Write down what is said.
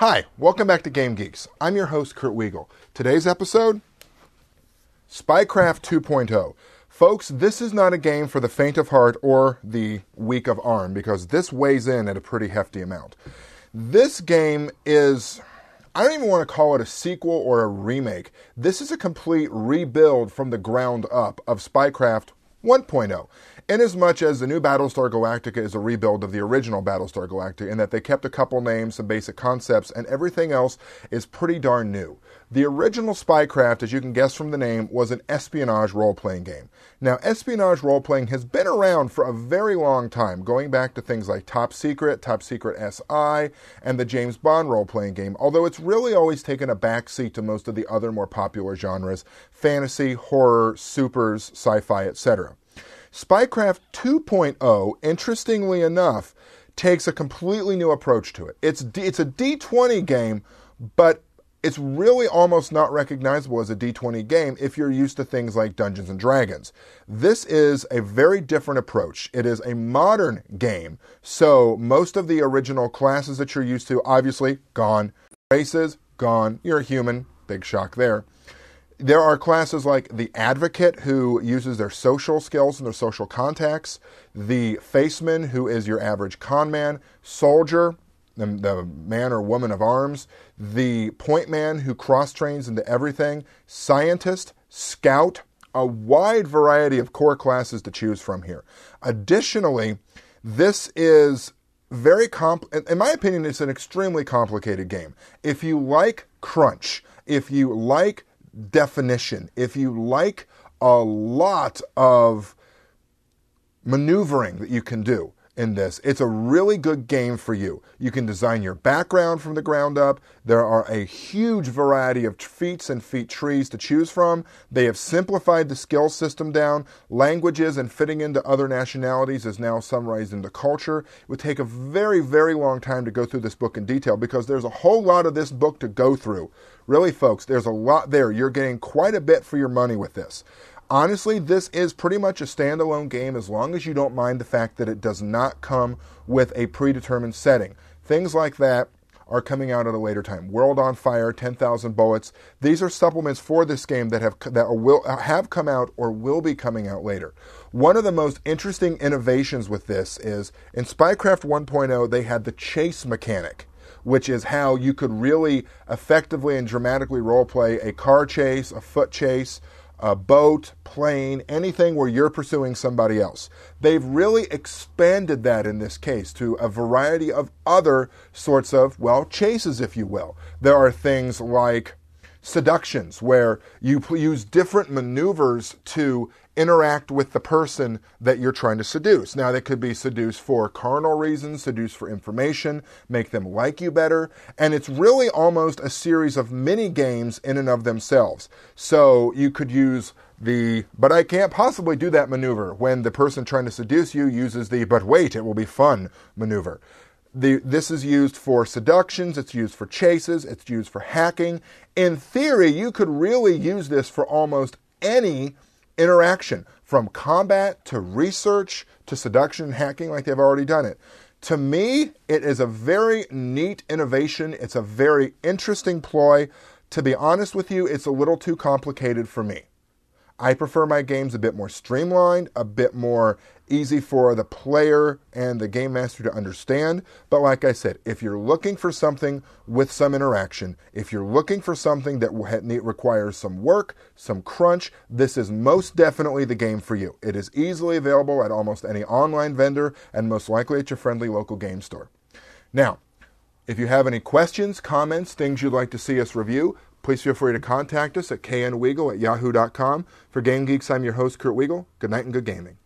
Hi, welcome back to Game Geeks. I'm your host, Kurt Wiegel. Today's episode Spycraft 2.0. Folks, this is not a game for the faint of heart or the weak of arm because this weighs in at a pretty hefty amount. This game is, I don't even want to call it a sequel or a remake. This is a complete rebuild from the ground up of Spycraft 1.0. Inasmuch as much as the new Battlestar Galactica is a rebuild of the original Battlestar Galactica, in that they kept a couple names, some basic concepts, and everything else is pretty darn new. The original Spycraft, as you can guess from the name, was an espionage role playing game. Now, espionage role playing has been around for a very long time, going back to things like Top Secret, Top Secret SI, and the James Bond role playing game, although it's really always taken a backseat to most of the other more popular genres fantasy, horror, supers, sci fi, etc. Spycraft 2.0, interestingly enough, takes a completely new approach to it. It's D, it's a D20 game, but it's really almost not recognizable as a D20 game if you're used to things like Dungeons and Dragons. This is a very different approach. It is a modern game, so most of the original classes that you're used to, obviously, gone. Races, gone. You're a human. Big shock there. There are classes like the advocate who uses their social skills and their social contacts, the faceman who is your average con man, soldier, the, the man or woman of arms, the point man who cross trains into everything, scientist, scout, a wide variety of core classes to choose from here. Additionally, this is very comp in my opinion it's an extremely complicated game. If you like crunch, if you like definition, if you like a lot of maneuvering that you can do in this, it's a really good game for you. You can design your background from the ground up. There are a huge variety of feats and feat trees to choose from. They have simplified the skill system down. Languages and fitting into other nationalities is now summarized into culture. It would take a very, very long time to go through this book in detail because there's a whole lot of this book to go through Really, folks, there's a lot there. You're getting quite a bit for your money with this. Honestly, this is pretty much a standalone game as long as you don't mind the fact that it does not come with a predetermined setting. Things like that are coming out at a later time. World on Fire, 10,000 Bullets. These are supplements for this game that have that will have come out or will be coming out later. One of the most interesting innovations with this is in Spycraft 1.0 they had the chase mechanic which is how you could really effectively and dramatically role play a car chase, a foot chase, a boat, plane, anything where you're pursuing somebody else. They've really expanded that in this case to a variety of other sorts of, well, chases, if you will. There are things like seductions where you use different maneuvers to interact with the person that you're trying to seduce. Now, they could be seduced for carnal reasons, seduced for information, make them like you better, and it's really almost a series of mini games in and of themselves. So you could use the but I can't possibly do that maneuver when the person trying to seduce you uses the but wait, it will be fun maneuver. The, this is used for seductions, it's used for chases, it's used for hacking. In theory, you could really use this for almost any interaction from combat to research to seduction and hacking, like they've already done it. To me, it is a very neat innovation. It's a very interesting ploy. To be honest with you, it's a little too complicated for me. I prefer my games a bit more streamlined, a bit more easy for the player and the game master to understand. But like I said, if you're looking for something with some interaction, if you're looking for something that requires some work, some crunch, this is most definitely the game for you. It is easily available at almost any online vendor and most likely at your friendly local game store. Now, if you have any questions, comments, things you'd like to see us review, please feel free to contact us at knweigel at yahoo.com. For Game Geeks, I'm your host, Kurt Wiegel. Good night and good gaming.